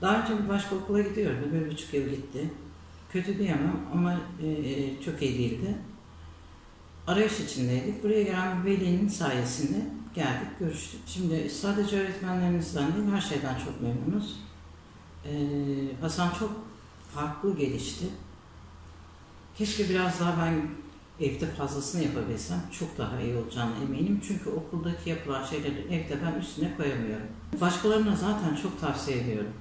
Daha önce bir başka okula gidiyordu. Bir buçuk yıl gitti. Kötü diyemem ama e, e, çok iyi değildi. Arayış içindeydik. Buraya gelen bir velinin sayesinde geldik, görüştük. Şimdi sadece öğretmenlerimizden değil, her şeyden çok memnunuz. E, Hasan çok farklı gelişti. Keşke biraz daha ben evde fazlasını yapabilsem çok daha iyi olacağına eminim. Çünkü okuldaki yapılan şeyleri evde ben üstüne koyamıyorum. Başkalarına zaten çok tavsiye ediyorum.